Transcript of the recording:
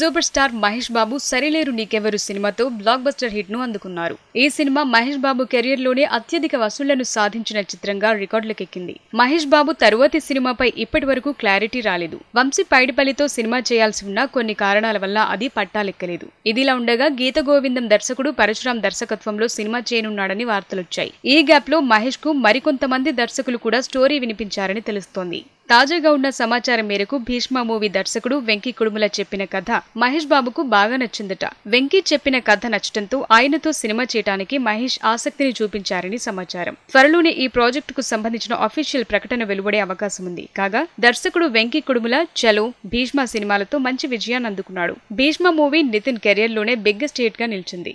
Super star Mahesh Babu Sarileru Neekevvaru సినిమాతో block buster హిట్ను అందుకున్నారు. ఈ సినిమా మహేష్ బాబు కెరియర్లోనే అత్యధిక వసూళ్ళను సాధించిన చిత్రంగా రికార్డులకెక్కింది. మహేష్ బాబు తరువాతి సినిమాపై ఇప్పటి వరకు క్లారిటీ రాలేదు. వంశీ పైడిపల్లితో సినిమా చేయాల్సి ఉన్న కొన్ని కారణాల వల్ల అది పట్టాలెక్కలేదు. ఇదిలా ఉండగా గీత గోవిందం దర్శకుడు పరశురాం దర్శకత్వంలో సినిమా చేయనున్నాడని వార్తలొచ్చాయి. ఈ గ్యాప్లో మహేష్కు మరికొంతమంది దర్శకులు కూడా స్టోరీ వినిపించారని తెలుస్తోంది. తాజాగా ఉన్న సమాచారం మేరకు భీష్మ మూవీ దర్శకుడు వెంకీ కుడుముల చెప్పిన కథ మహేష్ బాబుకు బాగా నచ్చిందట. వెంకీ చెప్పిన కథ నచ్చటంతో ఆయనతో సినిమా చేయడానికి మహేష్ ఆసక్తిని చూపించారని సమాచారం. త్వరలోనే ఈ ప్రాజెక్టుకు సంబంధించిన అఫీషియల్ ప్రకటన వెలువడే అవకాశం ఉంది. కాగా దర్శకుడు వెంకీ కుడుముల చలో భీష్మ సినిమాలతో మంచి విజయాన్ని అందుకున్నాడు. భీష్మ మూవీ నితిన్ కెరియర్లోనే బిగ్గెస్ట్ హిట్గా నిలిచింది.